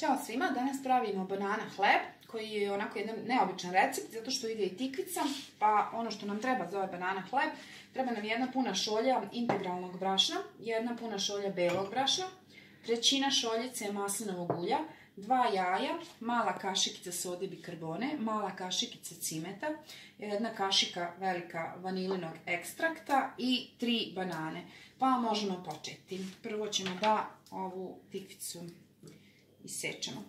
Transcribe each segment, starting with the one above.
Ćao svima, danas pravimo banana hleb koji je onako jedan neobičan recept zato što ide i tikvica, pa ono što nam treba za ovaj banana hleb, treba nam jedna puna šolja integralnog brašna, jedna puna šolja belog brašna, trećina šoljice maslinovog ulja, dva jaja, mala kašikica sode bikarbone, mala kašikica cimeta, jedna kašika velika vanilinog ekstrakta i tri banane. Pa možemo početi. Prvo ćemo da ovu tikvicu isečemo.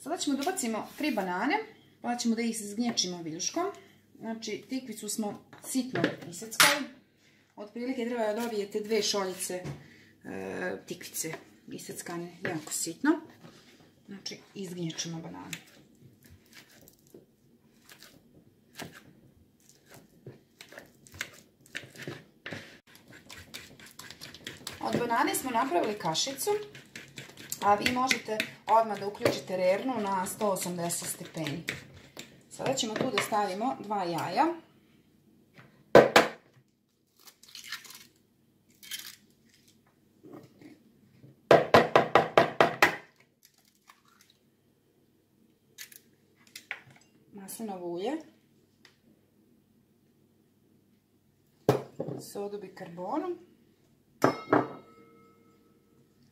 Sada ćemo da bacimo tri banane, pa ćemo da ih zgnječimo viljuškom. Znači, tikvicu smo sitno iseckali. Otprilike treba da dobijete dve šoljice e, tikvice iseckane jako sitno. Znači, izgnječimo banane. Od banane smo napravili kašicu a vi možete odmah da uključite rernu na 180 stepeni. Sada ćemo tu da stavimo dva jaja. Maslinovo ulje. Sodu bikarbonu.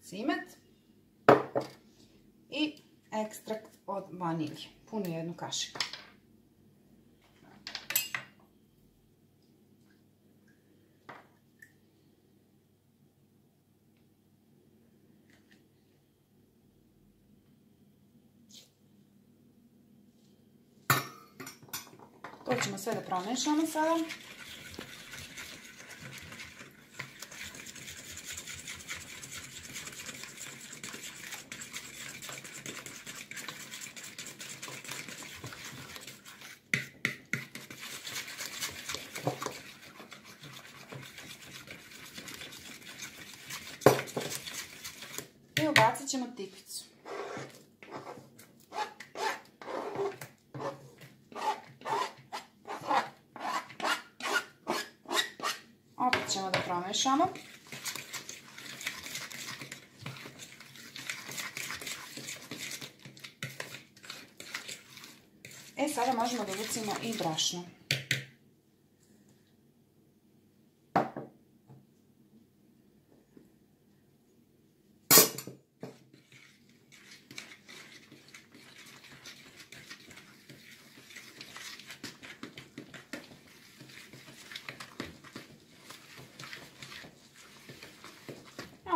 Cimet i ekstrakt od vanilje. Puno jednu kašiku. To ćemo sve da promešamo sada. I ubacit ćemo tikvicu. Opet ćemo da promešamo. E, sada možemo da uvucimo i brašno.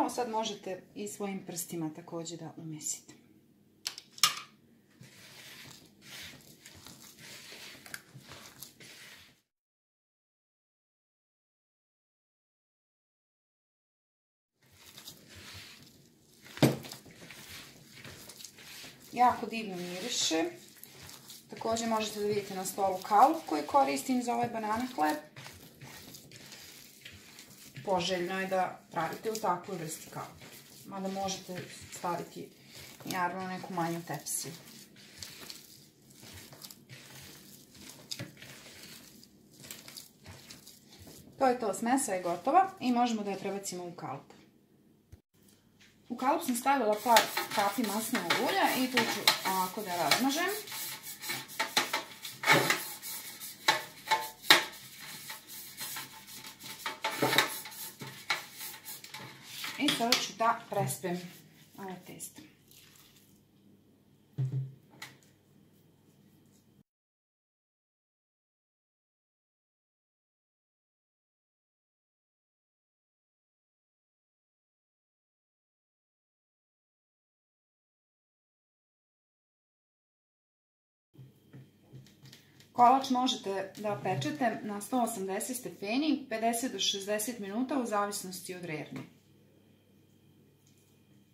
Ovo sad možete i svojim prstima također da umesite. Jako divno miriše. Također možete da vidite na stolu kalup koji koristim za ovaj banana hleb poželjno je da pravite u takvoj vrsti kalupa. Mada možete staviti naravno neku manju tepsiju. To je to, smesa je gotova i možemo da je prebacimo u kalup. U kalup sam stavila par kapi masnog ulja i tu ću ovako da razmažem. I sada ću da prespem ovo testo. Kolač možete da pečete na 180 stepeni 50 do 60 minuta u zavisnosti od rerne.